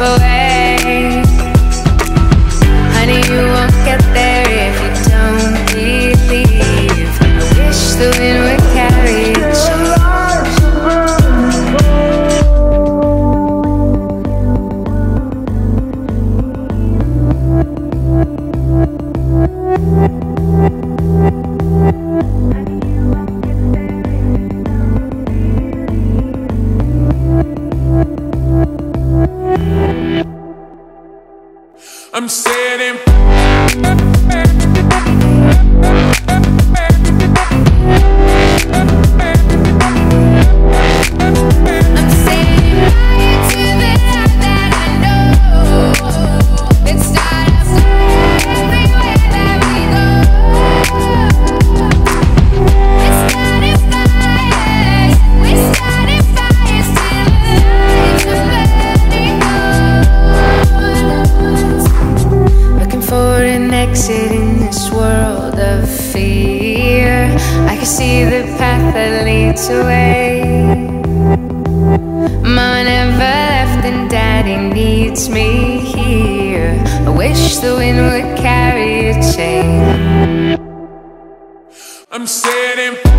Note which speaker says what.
Speaker 1: but
Speaker 2: I'm sitting. In this world of fear. I can see the path that leads away. Mama never left and daddy needs me here. I wish the wind would carry a chain.
Speaker 1: I'm sitting.